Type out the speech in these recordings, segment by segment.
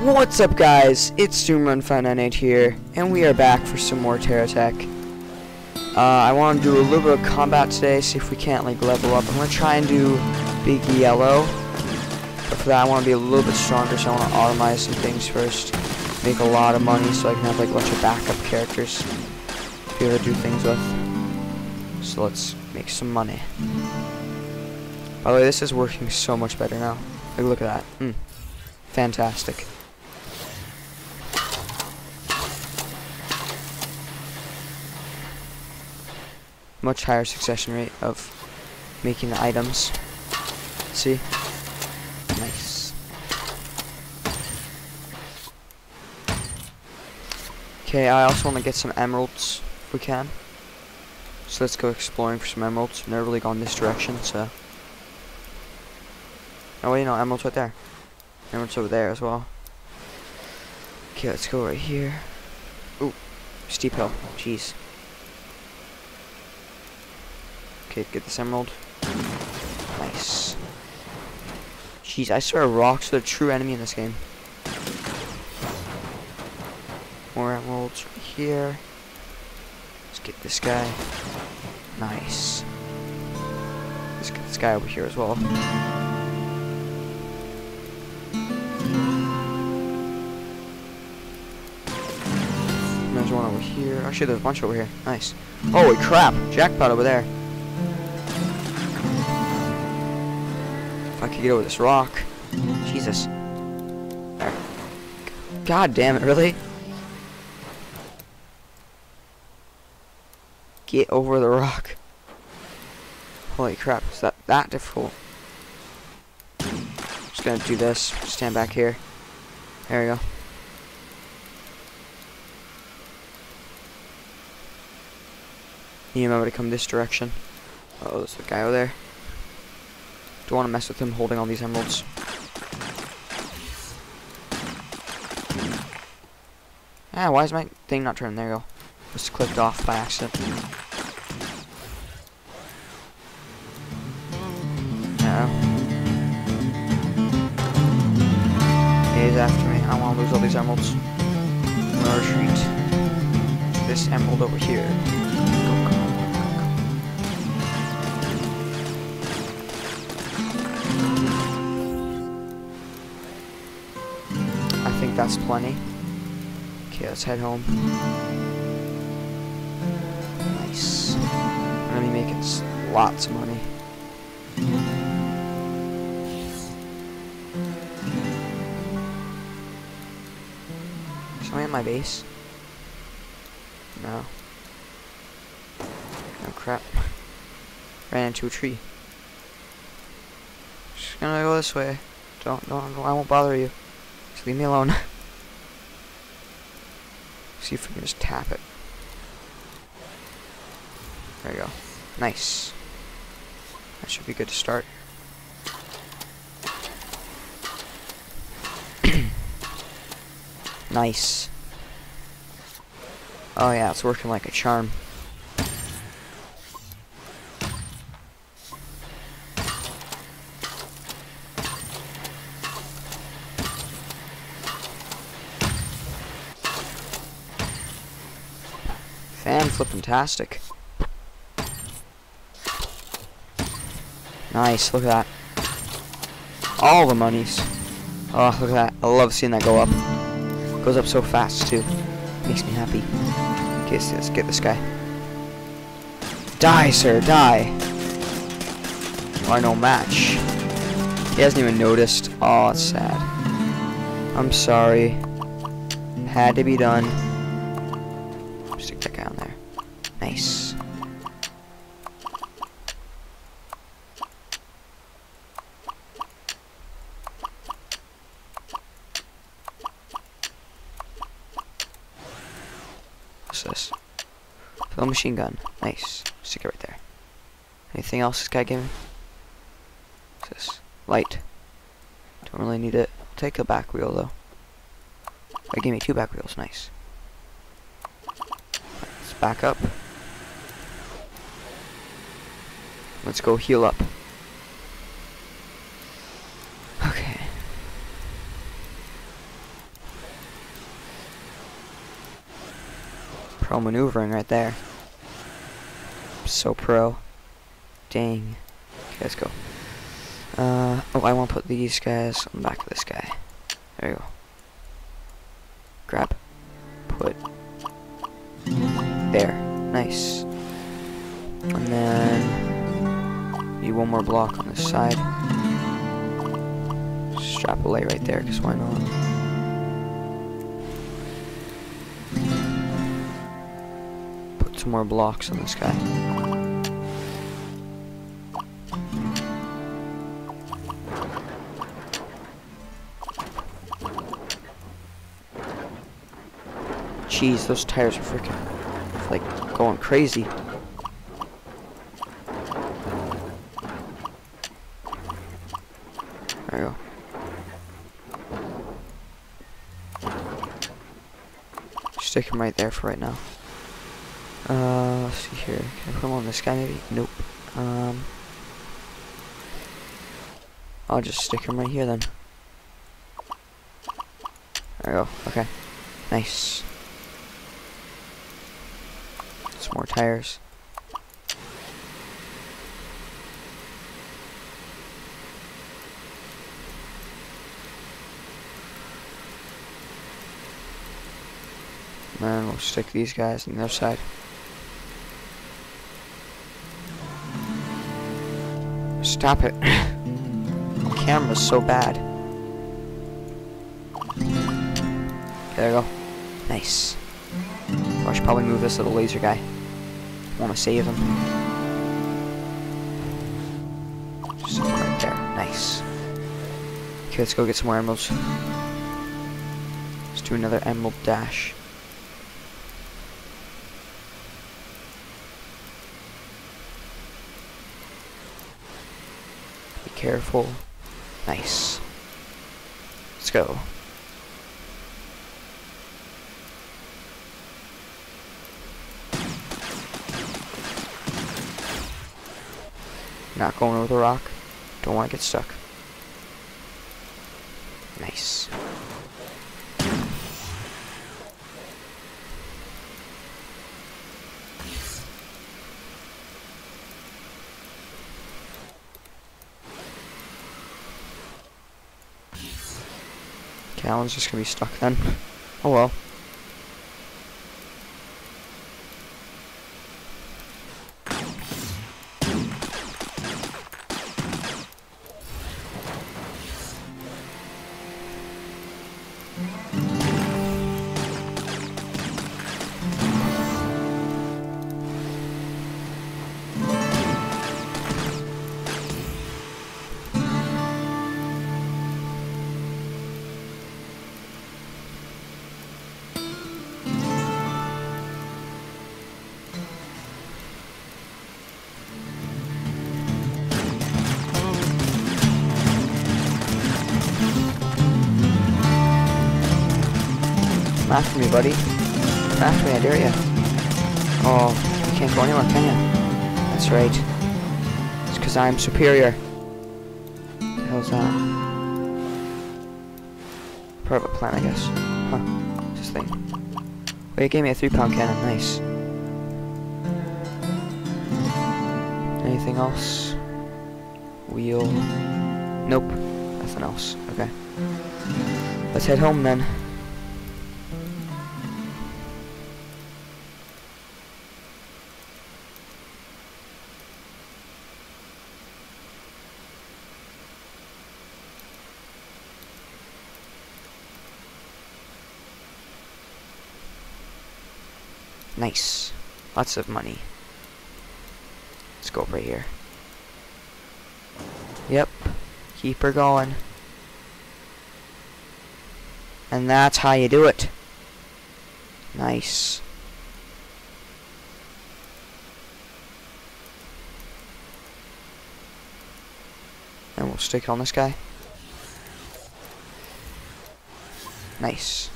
What's up guys, it's DoomRun598 here, and we are back for some more TerraTech. Uh, I want to do a little bit of combat today, see if we can't like level up. I'm going to try and do Big Yellow, but for that I want to be a little bit stronger, so I want to automize some things first. Make a lot of money so I can have like a bunch of backup characters to be able to do things with. So let's make some money. By the way, this is working so much better now. Like, look at that. Mm. Fantastic. Much higher succession rate of making the items. See? Nice. Okay, I also want to get some emeralds if we can. So let's go exploring for some emeralds. I've never really gone this direction, so. Oh wait, no, emeralds right there. Emeralds over there as well. Okay, let's go right here. Ooh, steep hill. Jeez. Get this emerald. Nice. Jeez, I swear rocks are the true enemy in this game. More emeralds right here. Let's get this guy. Nice. Let's get this guy over here as well. There's one over here. Actually, there's a bunch over here. Nice. Holy crap! Jackpot over there. Get over this rock. Jesus. God damn it, really? Get over the rock. Holy crap, is that that difficult? Just gonna do this. Stand back here. There we go. You remember to come this direction. Uh oh, there's a guy over there. Don't want to mess with him holding all these emeralds. Ah, why is my thing not turning? There you go. Just clipped off by accident. No. He's after me. I want to lose all these emeralds. I'm retreat. This emerald over here. That's plenty. Okay, let's head home. Nice. I'm gonna be making lots of money. Somebody at my base? No. Oh crap. Ran into a tree. Just gonna go this way. Don't, don't, I won't bother you. Just leave me alone. See if we can just tap it. There you go. Nice. That should be good to start. nice. Oh yeah, it's working like a charm. Fan flippin-tastic. Nice, look at that. All the monies. Oh, look at that. I love seeing that go up. Goes up so fast, too. Makes me happy. Okay, so let's get this guy. Die, sir, die. You Are no match. He hasn't even noticed. Oh, it's sad. I'm sorry. Had to be done. What's this? Fill machine gun. Nice. Stick it right there. Anything else this guy gave me? What's this? Light. Don't really need it. I'll take the back wheel though. They gave me two back wheels. Nice. Let's back up. Let's go heal up. Okay. Pro maneuvering right there. So pro. Dang. Okay, let's go. Uh, oh, I want to put these guys on the back of this guy. There you go. Grab. Put. There. Nice. And then... Need one more block on this side. Strap a light right there, because why not? Some more blocks on this guy. Jeez, those tires are freaking, like, going crazy. There we go. Stick him right there for right now. See here. Can I put him on this guy maybe? Nope. Um, I'll just stick him right here then. There we go. Okay. Nice. Some more tires. Then we'll stick these guys on the other side. Stop it. the camera's so bad. There we go. Nice. Oh, I should probably move this little laser guy. Want to save him. Just right there. Nice. Okay, let's go get some more emeralds. Let's do another emerald dash. Be careful. Nice. Let's go. Not going over the rock. Don't want to get stuck. Nice. Okay, one's just gonna be stuck then. Oh well. Come after me, buddy. After me, I dare ya. Oh, you can't go anywhere, can ya? That's right. It's because I'm superior. Hell's that? A plan, I guess. Huh. This thing. Well, you gave me a three pound cannon. Nice. Anything else? Wheel. Nope. Nothing else. Okay. Let's head home then. Nice. Lots of money. Let's go over here. Yep. Keep her going. And that's how you do it. Nice. And we'll stick on this guy. Nice.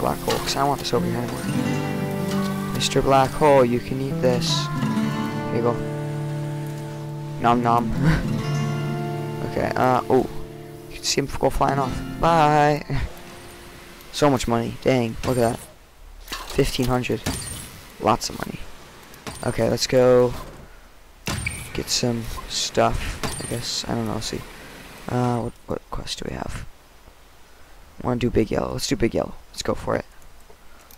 Black hole because I want this over here anymore. Mr. Black Hole, you can eat this. Here you go. Nom nom. okay, uh, oh. You can see him go flying off. Bye. so much money. Dang, look at that. 1500 Lots of money. Okay, let's go get some stuff, I guess. I don't know, see. Uh, what, what quest do we have? I want to do Big Yellow. Let's do Big Yellow. Let's go for it.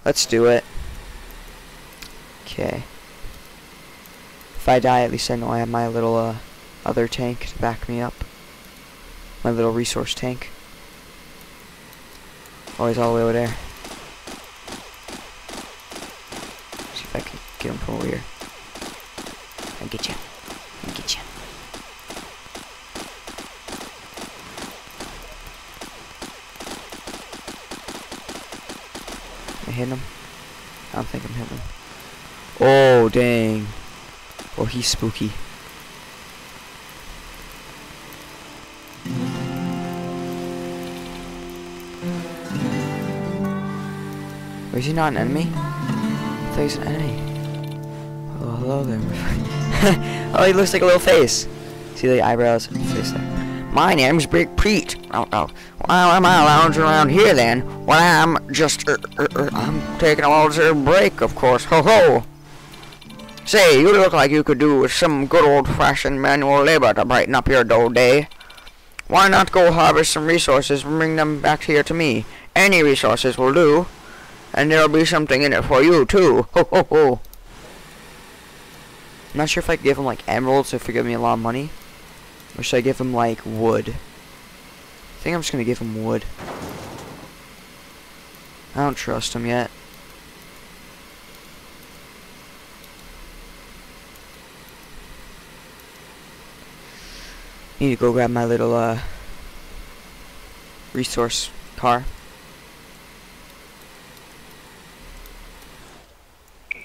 Let's do it. Okay. If I die, at least I know I have my little uh, other tank to back me up. My little resource tank. Always all the way over there. See if I can get him from over here. I get you. I get you. Hitting him? I don't think I'm hitting him. Oh, dang. Oh, he's spooky. Or is he not an enemy? I thought he's an enemy. Oh, hello there. oh, he looks like a little face. See the eyebrows? Face there. My name's Big Pete. Oh, oh. Why am I lounging around here then? Well, I'm just, uh, uh, uh, I'm taking a little break, of course. Ho ho! Say, you look like you could do with some good old-fashioned manual labor to brighten up your dull day. Why not go harvest some resources and bring them back here to me? Any resources will do. And there'll be something in it for you, too. Ho ho ho! I'm not sure if I give him, like, emeralds if he give me a lot of money. Or should I give him, like, wood? I think I'm just gonna give him wood. I don't trust him yet. Need to go grab my little, uh, resource car. Yeah,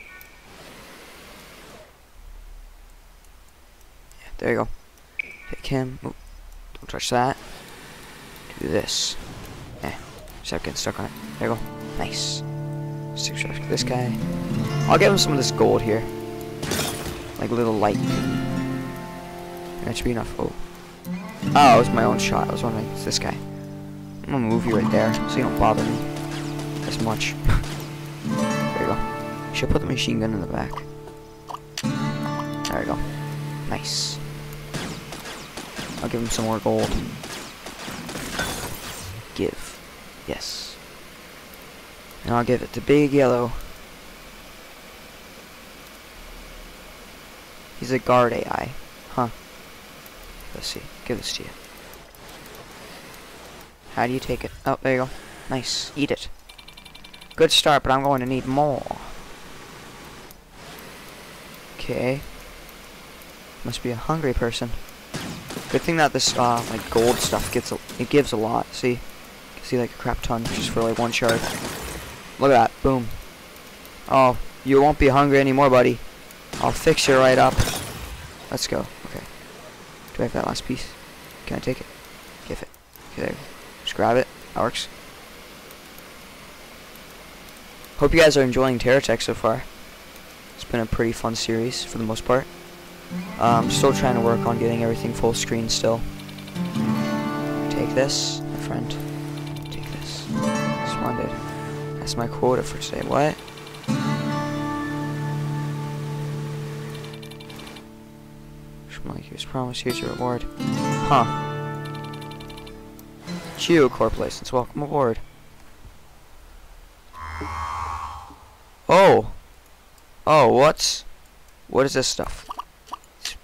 there you go. Pick him. Don't touch that. Do this. Eh. Stop getting stuck on it. There you go. Nice. Six this guy. I'll give him some of this gold here. Like a little light. That should be enough. Oh. Oh, it was my own shot. I was wondering, it's this guy. I'm gonna move you right there so you don't bother me as much. there you go. Should put the machine gun in the back. There you go. Nice. I'll give him some more gold. Give. Yes. And I'll give it to Big Yellow. He's a guard AI. Huh. Let's see. Give this to you. How do you take it? Oh, there you go. Nice. Eat it. Good start, but I'm going to need more. Okay. Must be a hungry person. Good thing that this uh, like gold stuff gets a, it gives a lot. See, see like a crap ton just for like one shard. Look at that, boom. Oh, you won't be hungry anymore, buddy. I'll fix you right up. Let's go. Okay. Do I have that last piece? Can I take it? Give it. Okay, there. Just grab it. That works. Hope you guys are enjoying TerraTech so far. It's been a pretty fun series for the most part. I'm um, still trying to work on getting everything full screen still. Take this, my friend. That's my quota for today. What? Was promised, here's your reward. Huh. GeoCorp license, welcome aboard. Oh! Oh, what's... What is this stuff?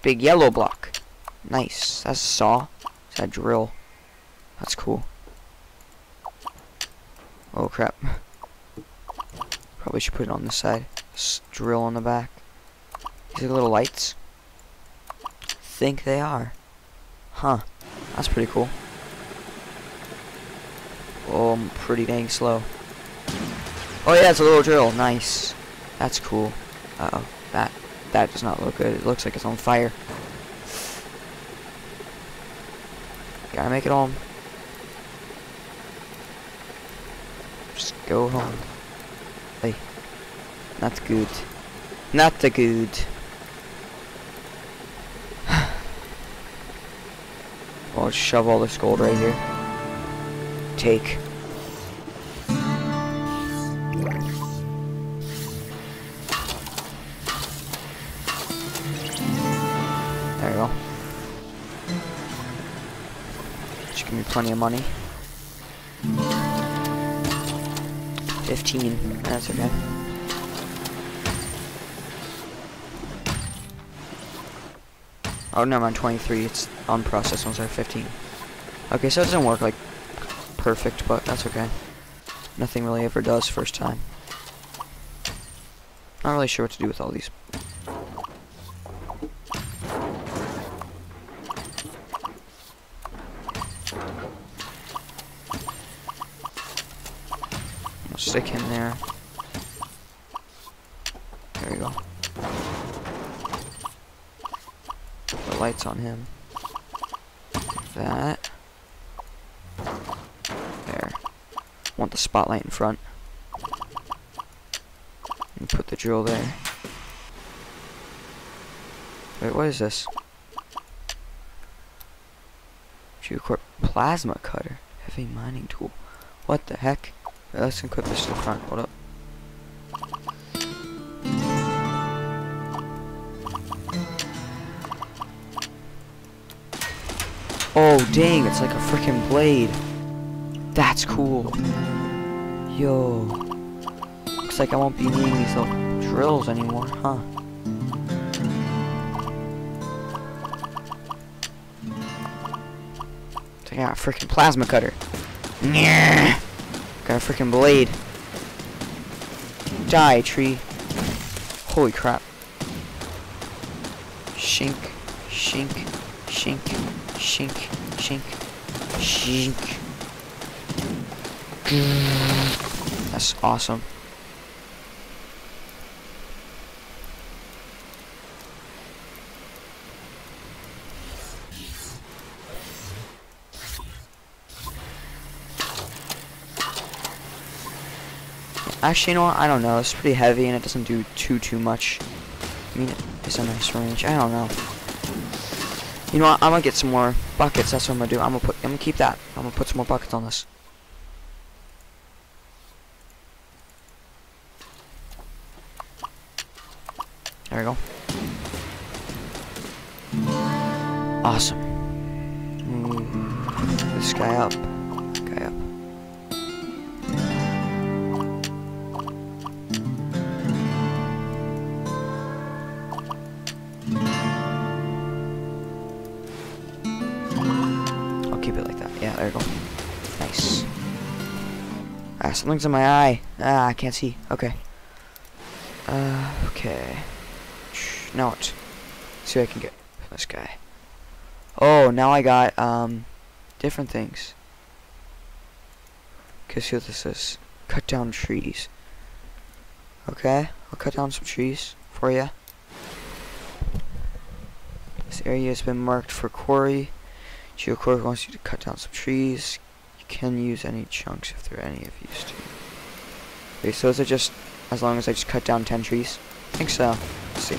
Big yellow block. Nice. That's a saw. Is that drill? That's cool. Oh crap. Probably should put it on this side. S drill on the back. These are little lights. Think they are. Huh. That's pretty cool. Oh, I'm pretty dang slow. Oh yeah, it's a little drill. Nice. That's cool. Uh-oh. That that does not look good. It looks like it's on fire. Gotta make it home. Just go home. Not good. Not the good. I'll shove all this gold right here. Take. There you go. Just give me plenty of money. 15. That's okay. Oh, no, I'm 23. It's unprocessed ones are 15. Okay, so it doesn't work like perfect, but that's okay. Nothing really ever does first time. Not really sure what to do with all these. Stick him there. There we go. The lights on him. That. There. Want the spotlight in front. And put the drill there. Wait, what is this? GeoCorp plasma cutter. Heavy mining tool. What the heck? Let's equip this to the front. Hold up. Oh, dang, it's like a freaking blade. That's cool. Yo. Looks like I won't be needing these little drills anymore, huh? I got a freaking plasma cutter. Yeah. Got a freaking blade. Die, tree. Holy crap. Shink, shink, shink, shink, shink, shink. That's awesome. Actually, you know what? I don't know. It's pretty heavy and it doesn't do too, too much. I mean, it's a nice range. I don't know. You know what? I'm gonna get some more buckets. That's what I'm gonna do. I'm gonna put. I'm gonna keep that. I'm gonna put some more buckets on this. There we go. Awesome. This guy up. Keep it like that. Yeah, there you go. Nice. Ah, something's in my eye. Ah, I can't see. Okay. Uh, okay. Now what? See what I can get this guy. Oh, now I got, um, different things. Okay, see what this is. Cut down trees. Okay, I'll cut down some trees for you. This area has been marked for quarry. GeoCorp wants you to cut down some trees. You can use any chunks if there are any of use to. Okay, so those are just as long as I just cut down 10 trees. I think so. Let's see.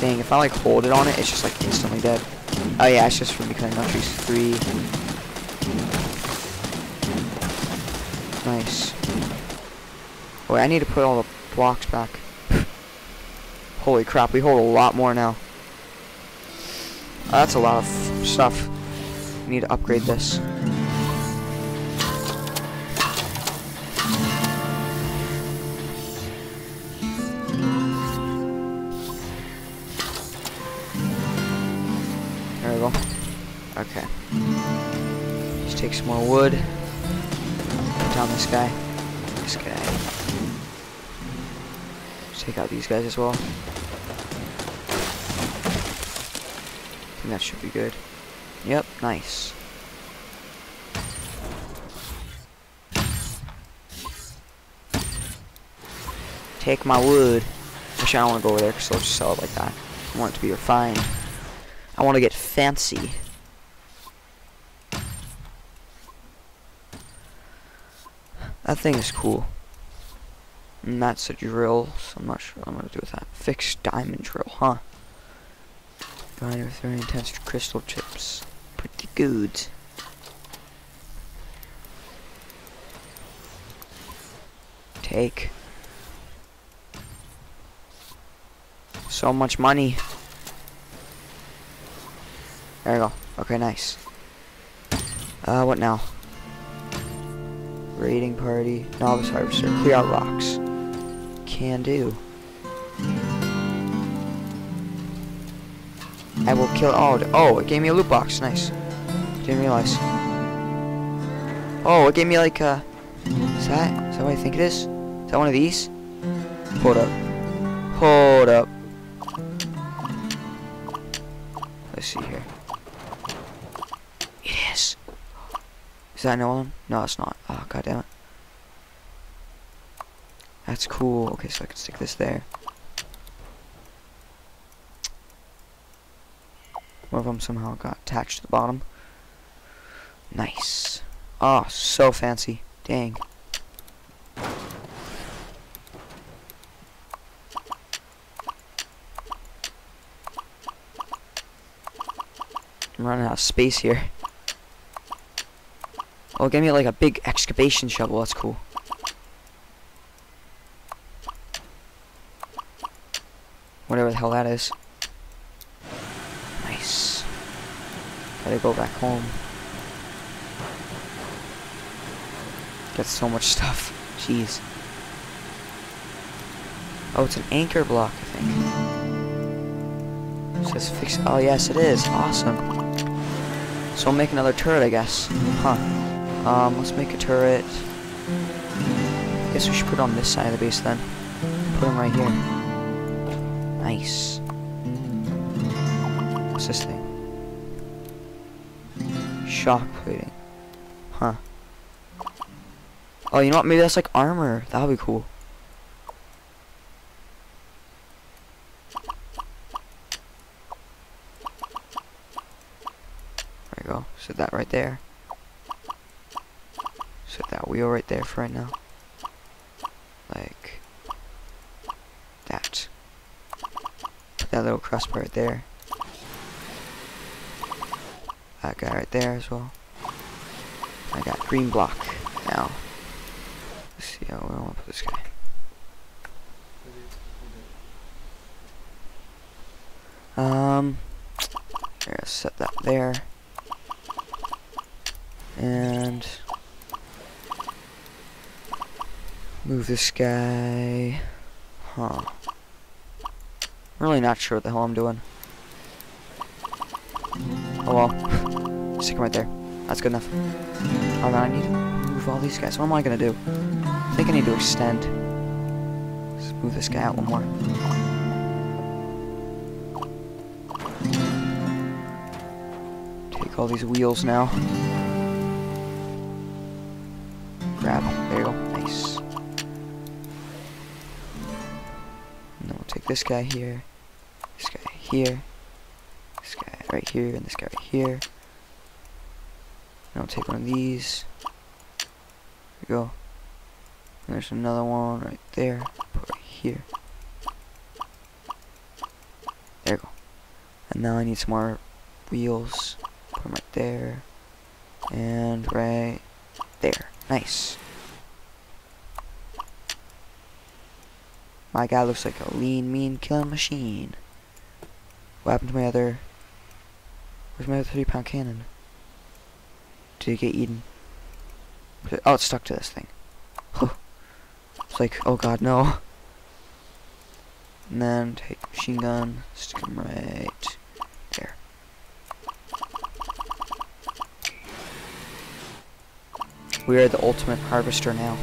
Dang, if I like hold it on it, it's just like instantly dead. Oh yeah, it's just for me cutting down trees. Three. Nice. Wait, I need to put all the blocks back. Holy crap, we hold a lot more now. Uh, that's a lot of stuff. Need to upgrade this. There we go. Okay. Just take some more wood. Put down this guy. This guy. Just take out these guys as well. That should be good. Yep, nice. Take my wood. Actually, I don't want to go over there because they'll just sell it like that. I want it to be refined. I want to get fancy. That thing is cool. And that's a drill, so I'm not sure what I'm gonna do with that. Fixed diamond drill, huh? Grind with very intense crystal chips. Pretty good. Take. So much money. There we go. Okay, nice. Uh, what now? Raiding party. Novice harvester. Clear out rocks. Can do. I will kill all. Oh, it gave me a loot box. Nice. Didn't realize. Oh, it gave me like a. Is that? Is that what I think it is? Is that one of these? Hold up. Hold up. Let's see here. It is. Is that no one? No, it's not. Ah, oh, god damn it. That's cool. Okay, so I can stick this there. One of them somehow got attached to the bottom. Nice. Oh, so fancy. Dang. I'm running out of space here. Oh, give me like a big excavation shovel. That's cool. Whatever the hell that is. Nice. Gotta go back home. Got so much stuff. Jeez. Oh, it's an anchor block, I think. It says fix. Oh, yes, it is. Awesome. So I'll make another turret, I guess. Huh. Um, let's make a turret. I guess we should put it on this side of the base then. Put him right here. Nice. What's this thing? Shock plating. Huh. Oh, you know what? Maybe that's like armor. That would be cool. There you go. Set that right there. Set that wheel right there for right now. Like that. Put that little crossbar right there. That guy right there as well. I got green block now. Let's see how I want to put this guy. Um, here, set that there. And move this guy. Huh. Really not sure what the hell I'm doing. Oh well. Stick him right there. That's good enough. Oh, now I need to move all these guys. What am I gonna do? I think I need to extend. Let's move this guy out one more. Take all these wheels now. Grab. There you go. Nice. And then we'll take this guy here. This guy here. Right here. And this guy right here. And I'll take one of these. There we go. And there's another one right there. Put right here. There we go. And now I need some more wheels. Put them right there. And right there. Nice. My guy looks like a lean, mean killing machine. What happened to my other... Where's my other 30 pound cannon? Did it get eaten? Oh, it's stuck to this thing. it's like, oh god, no. And then take machine gun, stick him right there. We are the ultimate harvester now.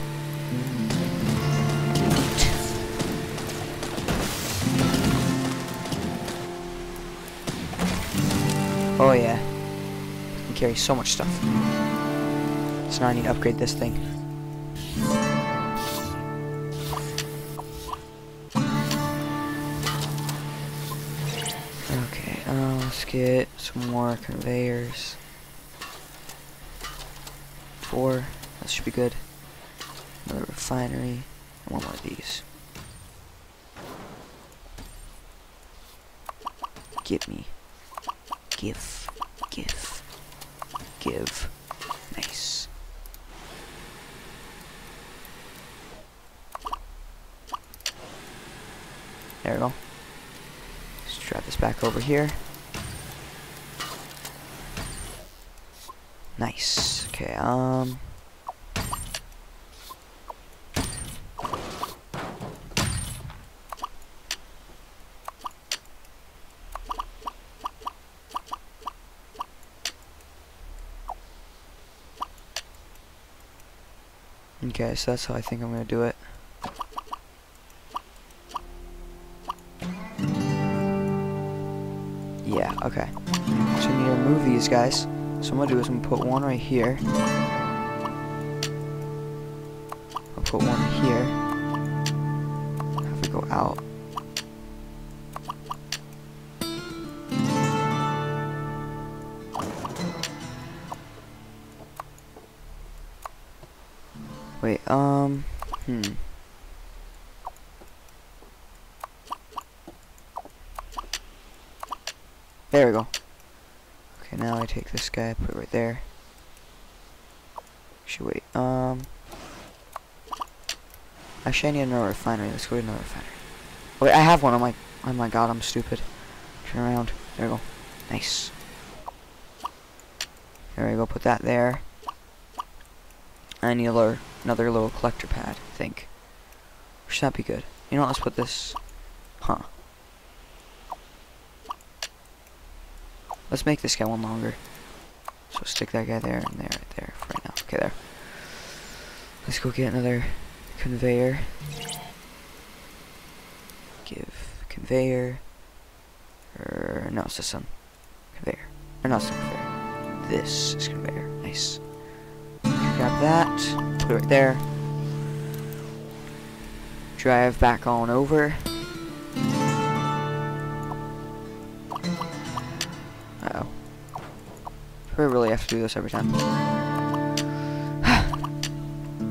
Oh yeah. Can carry so much stuff. So now I need to upgrade this thing. Okay, uh, let's get some more conveyors. Four. That should be good. Another refinery. And one more of these. Get me. Give. Give. Give. Nice. There we go. Let's drop this back over here. Nice. Okay, um... Okay, so that's how I think I'm gonna do it. Yeah, okay. So I need to move these guys. So I'm gonna do is I'm gonna put one right here. Um, hmm. There we go. Okay, now I take this guy, put it right there. Should wait, um... Actually, I need another refinery. Let's go to another refinery. Wait, I have one. I'm like, oh my god, I'm stupid. Turn around. There we go. Nice. There we go, put that there. I need another, another little collector pad, I think. Should that be good? You know let's put this... Huh. Let's make this guy one longer. So stick that guy there and there, right there, for right now. Okay, there. Let's go get another conveyor. Give conveyor. Er, or, no, it's this one. Conveyor. Or not, it's conveyor. This is conveyor. Nice. Grab that, right there. Drive back on over. Uh oh. I really have to do this every time?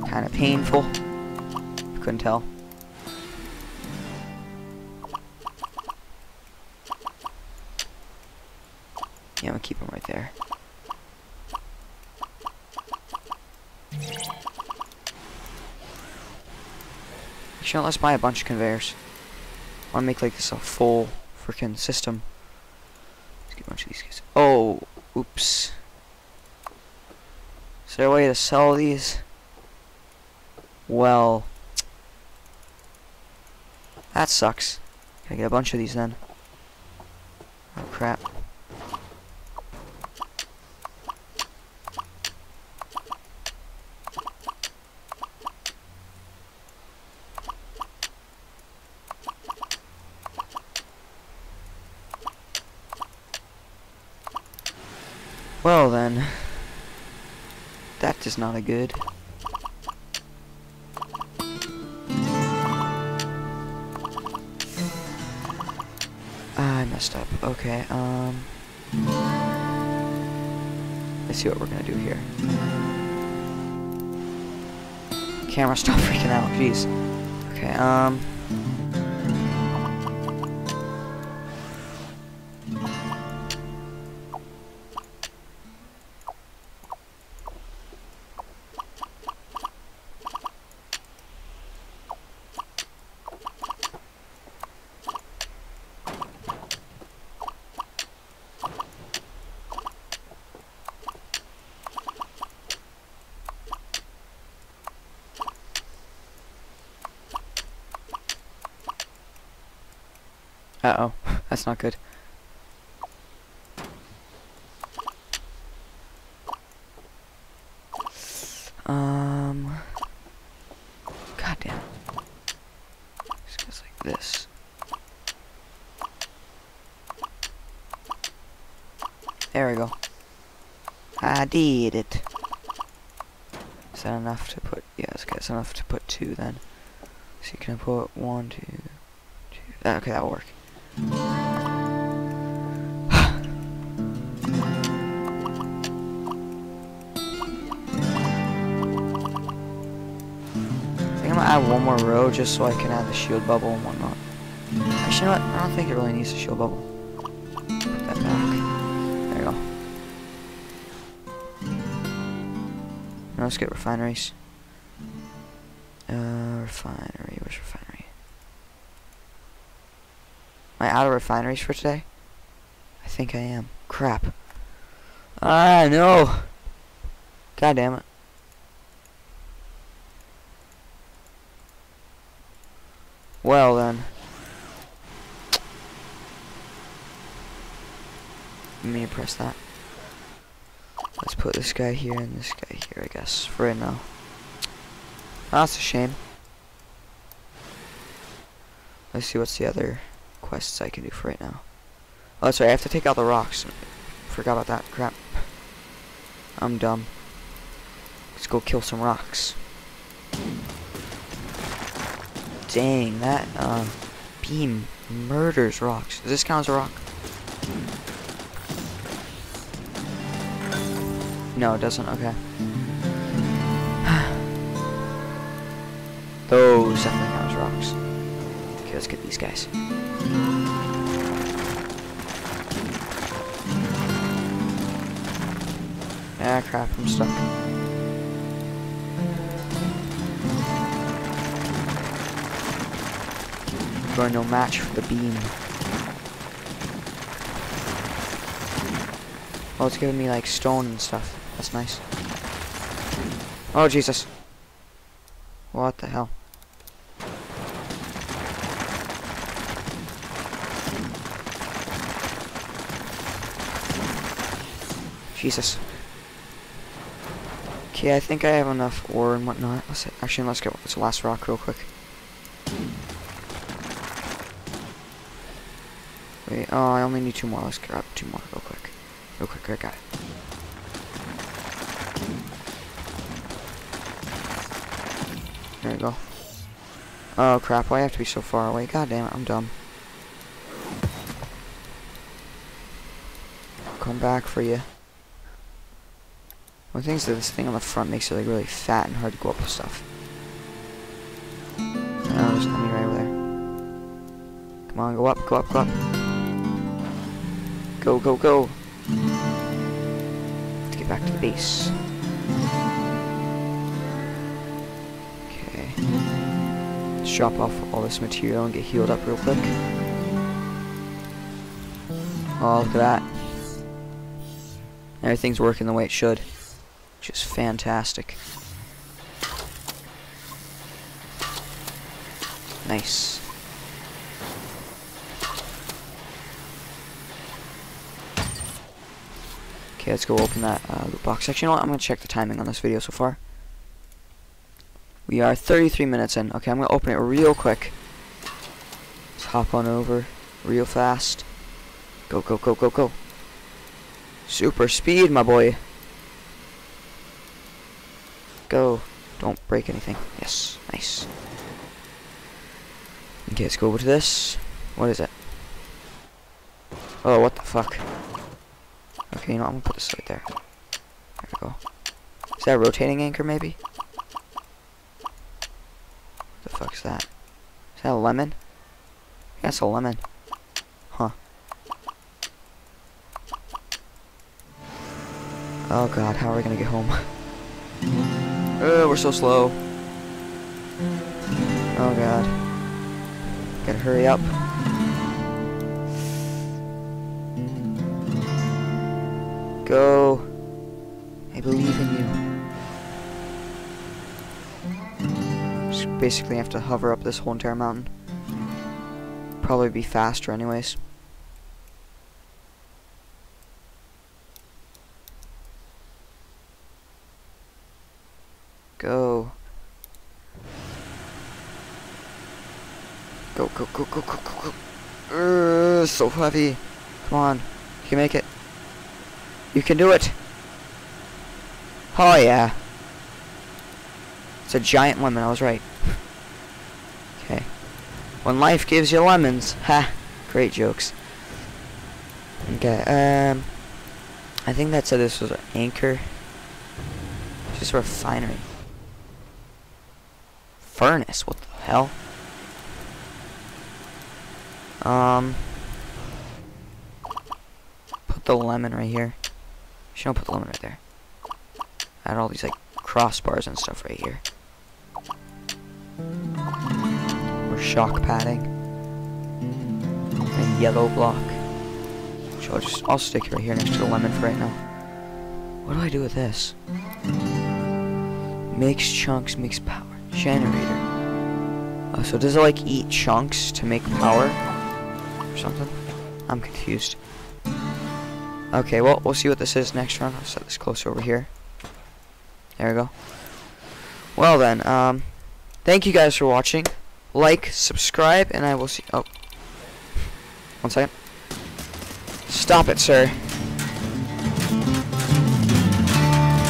kind of painful. Couldn't tell. Actually, let's buy a bunch of conveyors. I want to make like this a full freaking system. Let's get a bunch of these guys. Oh, oops. Is there a way to sell these? Well, that sucks. Gotta get a bunch of these then. Oh crap. Well then, that is not a good. I messed up. Okay, um... Let's see what we're gonna do here. Camera, stop freaking out, jeez. Okay, um... That's not good. Um... God damn. This goes like this. There we go. I did it. Is that enough to put? Yeah, that's enough to put two then. So you can put one, two, two. That, okay, that'll work. One more row just so I can add the shield bubble and whatnot. Actually, you know what? I don't think it really needs a shield bubble. Put that back. There you go. Now let's get refineries. Uh, refinery. Where's refinery? Am I out of refineries for today? I think I am. Crap. Ah, no. God damn it. Well then. Let me press that. Let's put this guy here and this guy here, I guess, for right now. That's a shame. Let's see what's the other quests I can do for right now. Oh, sorry, I have to take out the rocks. Forgot about that, crap. I'm dumb. Let's go kill some rocks. Dang, that uh, beam murders rocks. Does this count as a rock? No, it doesn't. Okay. Those definitely count as rocks. Okay, let's get these guys. Ah, crap, I'm stuck. You're no match for the beam. Oh, it's giving me like stone and stuff. That's nice. Oh, Jesus. What the hell? Jesus. Okay, I think I have enough ore and whatnot. Let's actually let's get this last rock real quick. Wait, oh, I only need two more. Let's grab two more real quick. Real quick, I got it. There we go. Oh crap, why I have to be so far away? God damn it, I'm dumb. Come back for you. One thing is that this thing on the front makes it like really fat and hard to go up with stuff. Oh, enemy right over there. Come on, go up, go up, go up. Go, go, go. Let's get back to the base. Drop off all this material and get healed up real quick. Oh, look at that. Everything's working the way it should. Which is fantastic. Nice. Okay, let's go open that uh, loot box. Actually, you know what? I'm going to check the timing on this video so far. We are 33 minutes in. Okay, I'm going to open it real quick. Let's hop on over real fast. Go, go, go, go, go. Super speed, my boy. Go. Don't break anything. Yes, nice. Okay, let's go over to this. What is it? Oh, what the fuck? Okay, you know, I'm gonna put this right there. There we go. Is that a rotating anchor, maybe? What the fuck is that? Is that a lemon? That's a lemon. Huh. Oh god, how are we gonna get home? oh, we're so slow. Oh god. Gotta hurry up. Go. I believe in you. Basically have to hover up this whole entire mountain. Probably be faster anyways. Go. Go, go, go, go, go, go, go. Uh, so heavy. Come on. You can make it. You can do it. Oh, yeah. It's a giant lemon. I was right. When life gives you lemons. Ha. Great jokes. Okay. Um. I think that said this was an anchor. Just a refinery. furnace. What the hell? Um, put the lemon right here. Should put the lemon right there. Add all these like crossbars and stuff right here. Shock padding. And yellow block. So I'll just I'll stick right here next to the lemon for right now. What do I do with this? Makes chunks, makes power. Generator. Oh, so does it like eat chunks to make power? Or something? I'm confused. Okay, well, we'll see what this is next run. I'll set this closer over here. There we go. Well then, um, thank you guys for watching. Like, subscribe, and I will see. Oh, one second. Stop it, sir.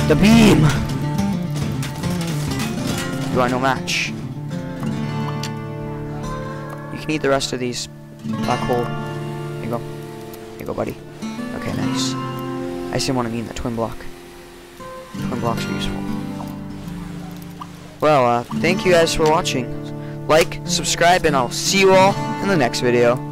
The beam. You are no match. You can eat the rest of these black hole. You go. You go, buddy. Okay, nice. I didn't want to mean the twin block. Twin blocks are useful. Well, uh, thank you guys for watching. Like, subscribe, and I'll see you all in the next video.